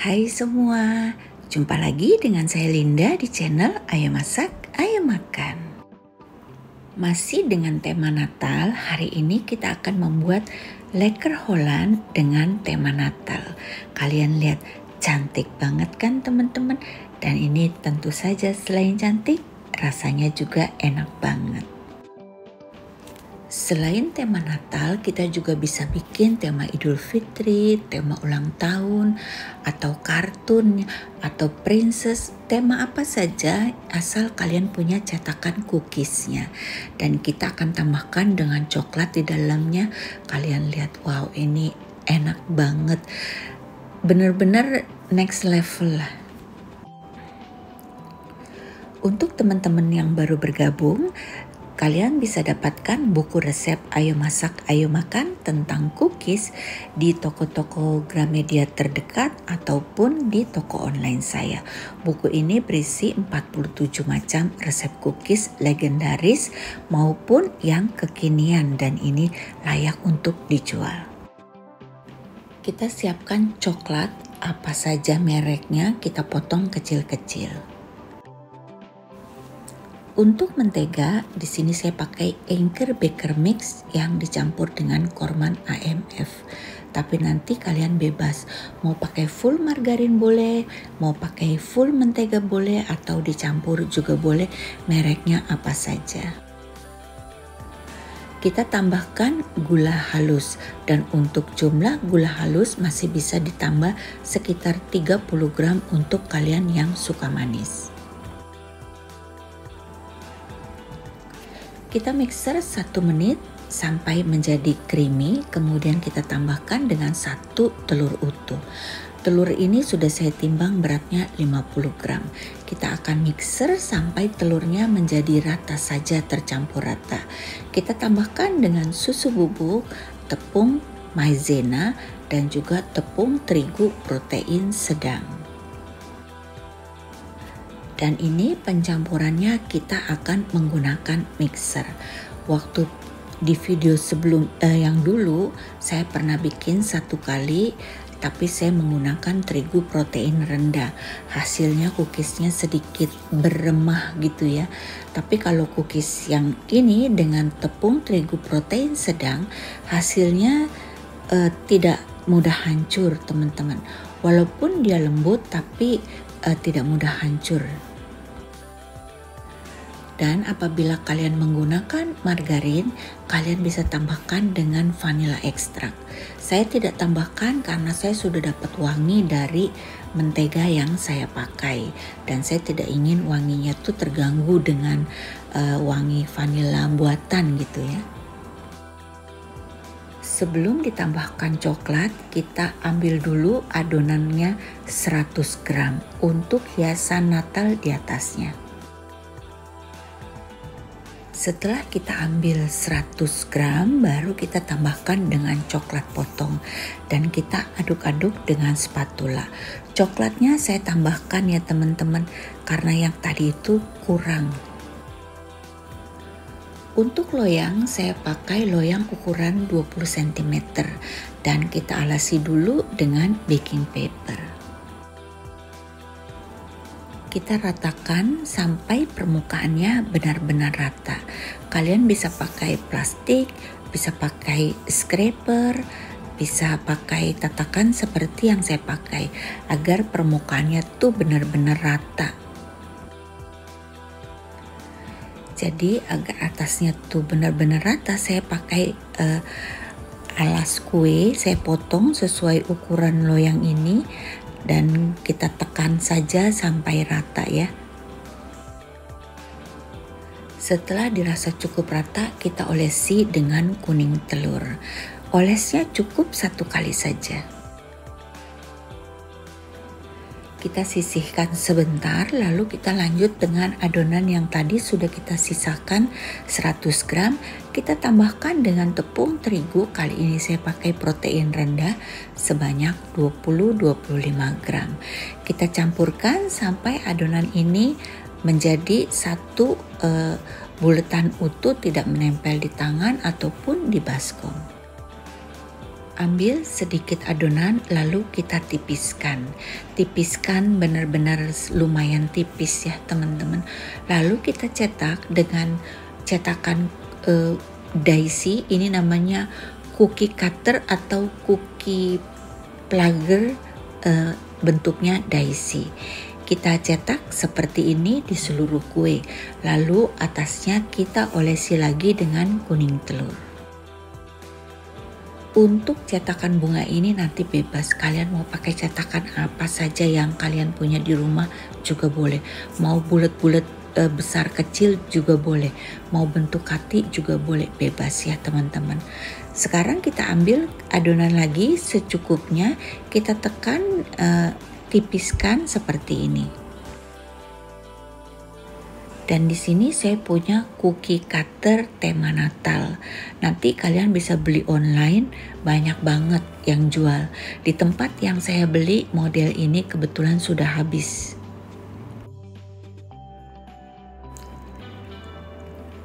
Hai semua, jumpa lagi dengan saya Linda di channel Ayo Masak, Ayo Makan. Masih dengan tema Natal, hari ini kita akan membuat leker Holland dengan tema Natal. Kalian lihat, cantik banget kan teman-teman? Dan ini tentu saja selain cantik, rasanya juga enak banget. Selain tema Natal, kita juga bisa bikin tema Idul Fitri, tema ulang tahun, atau kartun, atau princess, tema apa saja asal kalian punya cetakan cookiesnya. Dan kita akan tambahkan dengan coklat di dalamnya. Kalian lihat, wow ini enak banget. Bener-bener next level lah. Untuk teman-teman yang baru bergabung, Kalian bisa dapatkan buku resep Ayo Masak, Ayo Makan tentang cookies di toko-toko Gramedia terdekat ataupun di toko online saya. Buku ini berisi 47 macam resep cookies legendaris maupun yang kekinian dan ini layak untuk dijual. Kita siapkan coklat apa saja mereknya kita potong kecil-kecil. Untuk mentega, di sini saya pakai Anchor Baker Mix yang dicampur dengan korman AMF. Tapi nanti kalian bebas, mau pakai full margarin boleh, mau pakai full mentega boleh, atau dicampur juga boleh, mereknya apa saja. Kita tambahkan gula halus dan untuk jumlah gula halus masih bisa ditambah sekitar 30 gram untuk kalian yang suka manis. Kita mixer satu menit sampai menjadi creamy, kemudian kita tambahkan dengan satu telur utuh. Telur ini sudah saya timbang beratnya 50 gram. Kita akan mixer sampai telurnya menjadi rata saja tercampur rata. Kita tambahkan dengan susu bubuk, tepung maizena, dan juga tepung terigu protein sedang dan ini pencampurannya kita akan menggunakan mixer. Waktu di video sebelum eh, yang dulu saya pernah bikin satu kali tapi saya menggunakan terigu protein rendah. Hasilnya cookiesnya sedikit beremah gitu ya. Tapi kalau cookies yang ini dengan tepung terigu protein sedang, hasilnya uh, tidak mudah hancur teman-teman. Walaupun dia lembut tapi uh, tidak mudah hancur. Dan apabila kalian menggunakan margarin, kalian bisa tambahkan dengan vanilla ekstrak. Saya tidak tambahkan karena saya sudah dapat wangi dari mentega yang saya pakai dan saya tidak ingin wanginya tuh terganggu dengan uh, wangi vanilla buatan gitu ya. Sebelum ditambahkan coklat, kita ambil dulu adonannya 100 gram untuk hiasan natal di atasnya. Setelah kita ambil 100 gram, baru kita tambahkan dengan coklat potong dan kita aduk-aduk dengan spatula. Coklatnya saya tambahkan ya teman-teman karena yang tadi itu kurang. Untuk loyang saya pakai loyang ukuran 20 cm dan kita alasi dulu dengan baking paper kita ratakan sampai permukaannya benar-benar rata. Kalian bisa pakai plastik, bisa pakai scraper, bisa pakai tatakan seperti yang saya pakai agar permukaannya tuh benar-benar rata. Jadi agar atasnya tuh benar-benar rata saya pakai uh, alas kue saya potong sesuai ukuran loyang ini dan kita tekan saja sampai rata ya. Setelah dirasa cukup rata, kita olesi dengan kuning telur. Olesnya cukup satu kali saja. Kita sisihkan sebentar lalu kita lanjut dengan adonan yang tadi sudah kita sisakan 100 gram. Kita tambahkan dengan tepung terigu kali ini saya pakai protein rendah sebanyak 20-25 gram. Kita campurkan sampai adonan ini menjadi satu uh, buletan utuh tidak menempel di tangan ataupun di baskom ambil sedikit adonan lalu kita tipiskan. Tipiskan benar-benar lumayan tipis ya teman-teman. Lalu kita cetak dengan cetakan uh, daisy ini namanya cookie cutter atau cookie plugger uh, bentuknya daisy. Kita cetak seperti ini di seluruh kue. Lalu atasnya kita olesi lagi dengan kuning telur. Untuk cetakan bunga ini nanti bebas kalian mau pakai cetakan apa saja yang kalian punya di rumah juga boleh. Mau bulat-bulat e, besar kecil juga boleh. Mau bentuk hati juga boleh bebas ya teman-teman. Sekarang kita ambil adonan lagi secukupnya, kita tekan e, tipiskan seperti ini. Dan di sini saya punya cookie cutter tema Natal. Nanti kalian bisa beli online, banyak banget yang jual. Di tempat yang saya beli model ini kebetulan sudah habis.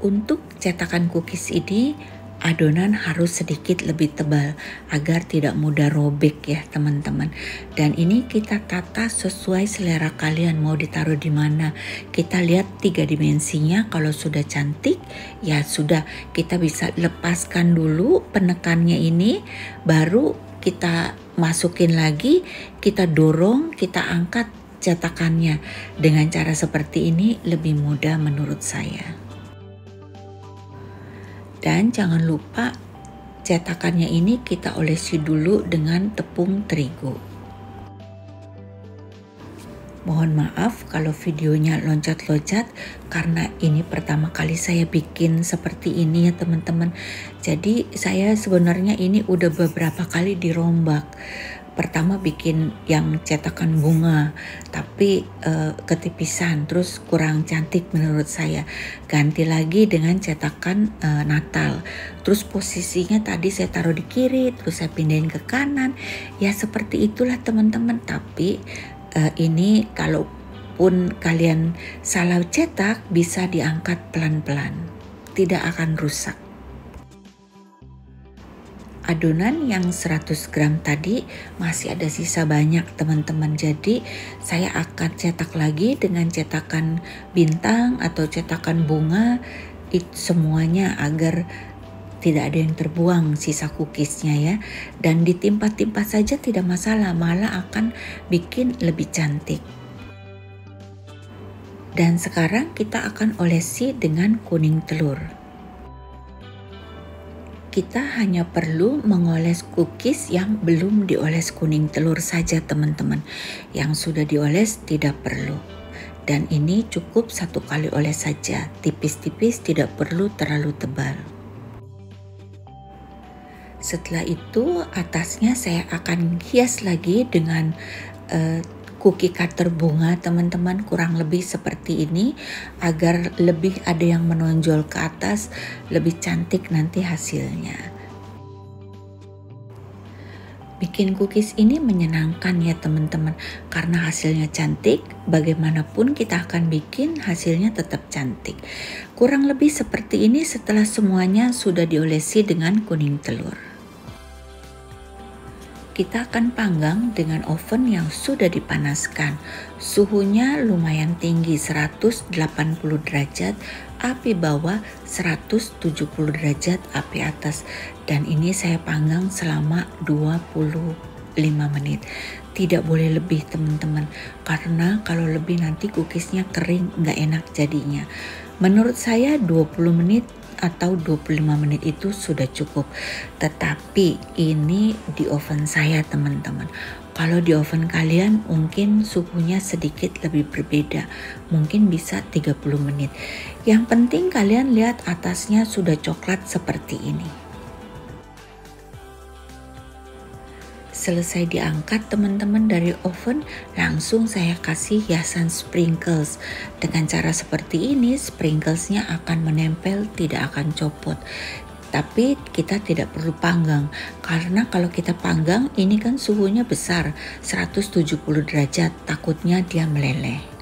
Untuk cetakan cookies ini adonan harus sedikit lebih tebal agar tidak mudah robek ya teman-teman. Dan ini kita tata sesuai selera kalian mau ditaruh di mana. Kita lihat tiga dimensinya kalau sudah cantik ya sudah kita bisa lepaskan dulu penekannya ini baru kita masukin lagi, kita dorong, kita angkat cetakannya. Dengan cara seperti ini lebih mudah menurut saya. Dan jangan lupa cetakannya ini kita olesi dulu dengan tepung terigu. Mohon maaf kalau videonya loncat-loncat karena ini pertama kali saya bikin seperti ini ya teman-teman. Jadi saya sebenarnya ini udah beberapa kali dirombak pertama bikin yang cetakan bunga tapi uh, ketipisan terus kurang cantik menurut saya. Ganti lagi dengan cetakan uh, Natal. Terus posisinya tadi saya taruh di kiri terus saya pindahin ke kanan. Ya seperti itulah teman-teman. Tapi uh, ini kalaupun kalian salah cetak bisa diangkat pelan-pelan. Tidak akan rusak adonan yang 100 gram tadi masih ada sisa banyak teman-teman. Jadi saya akan cetak lagi dengan cetakan bintang atau cetakan bunga. Itu semuanya agar tidak ada yang terbuang sisa cookiesnya ya. Dan ditimpa-timpa saja tidak masalah malah akan bikin lebih cantik. Dan sekarang kita akan olesi dengan kuning telur kita hanya perlu mengoles cookies yang belum dioles kuning telur saja teman-teman. Yang sudah dioles tidak perlu. Dan ini cukup satu kali oles saja, tipis-tipis tidak perlu terlalu tebal. Setelah itu atasnya saya akan hias lagi dengan uh, cookie cutter bunga teman-teman kurang lebih seperti ini. Agar lebih ada yang menonjol ke atas lebih cantik nanti hasilnya. Bikin cookies ini menyenangkan ya teman-teman. Karena hasilnya cantik bagaimanapun kita akan bikin hasilnya tetap cantik. Kurang lebih seperti ini setelah semuanya sudah diolesi dengan kuning telur kita akan panggang dengan oven yang sudah dipanaskan. Suhunya lumayan tinggi 180 derajat, api bawah 170 derajat, api atas. Dan ini saya panggang selama 25 menit. Tidak boleh lebih teman-teman, karena kalau lebih nanti cookiesnya kering nggak enak jadinya. Menurut saya 20 menit atau 25 menit itu sudah cukup. Tetapi ini di oven saya teman-teman. Kalau di oven kalian mungkin suhunya sedikit lebih berbeda. Mungkin bisa 30 menit. Yang penting kalian lihat atasnya sudah coklat seperti ini. Selesai diangkat teman-teman dari oven, langsung saya kasih hiasan sprinkles. Dengan cara seperti ini, sprinklesnya akan menempel, tidak akan copot. Tapi kita tidak perlu panggang, karena kalau kita panggang ini kan suhunya besar, 170 derajat, takutnya dia meleleh.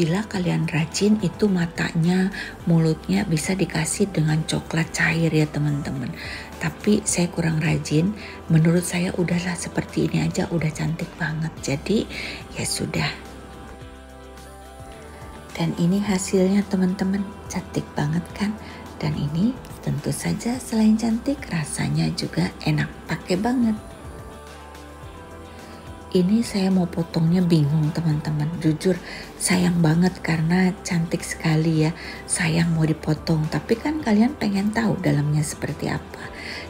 Apabila kalian rajin itu matanya, mulutnya bisa dikasih dengan coklat cair ya teman-teman. Tapi saya kurang rajin, menurut saya udahlah seperti ini aja udah cantik banget. Jadi ya sudah. Dan ini hasilnya teman-teman, cantik banget kan? Dan ini tentu saja selain cantik rasanya juga enak pakai banget ini saya mau potongnya bingung teman-teman. Jujur sayang banget karena cantik sekali ya. Sayang mau dipotong tapi kan kalian pengen tahu dalamnya seperti apa.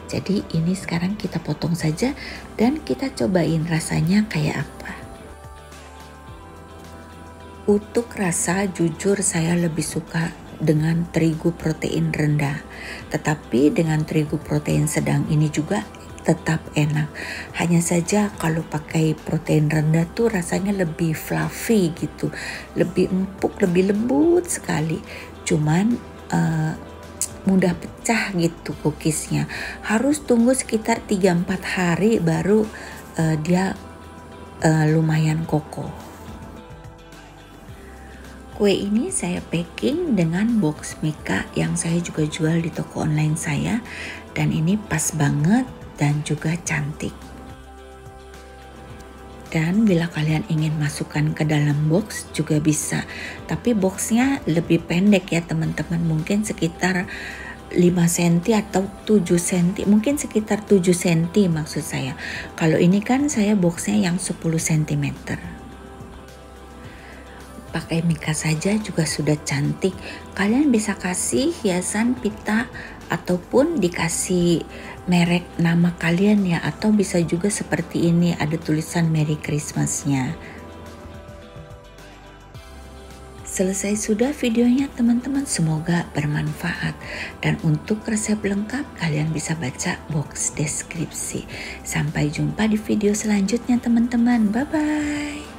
Jadi ini sekarang kita potong saja dan kita cobain rasanya kayak apa. Untuk rasa jujur saya lebih suka dengan terigu protein rendah. Tetapi dengan terigu protein sedang ini juga tetap enak. Hanya saja kalau pakai protein rendah tuh rasanya lebih fluffy gitu, lebih empuk, lebih lembut sekali. Cuman uh, mudah pecah gitu cookiesnya. Harus tunggu sekitar 3-4 hari baru uh, dia uh, lumayan kokoh. Kue ini saya packing dengan box Mika yang saya juga jual di toko online saya dan ini pas banget dan juga cantik. Dan bila kalian ingin masukkan ke dalam box juga bisa. Tapi boxnya lebih pendek ya teman-teman. Mungkin sekitar 5 cm atau 7 cm. Mungkin sekitar 7 cm maksud saya. Kalau ini kan saya boxnya yang 10 cm. Pakai mika saja juga sudah cantik. Kalian bisa kasih hiasan pita ataupun dikasih merek nama kalian ya atau bisa juga seperti ini ada tulisan Merry Christmasnya. Selesai sudah videonya teman-teman semoga bermanfaat dan untuk resep lengkap kalian bisa baca box deskripsi. Sampai jumpa di video selanjutnya teman-teman. Bye bye.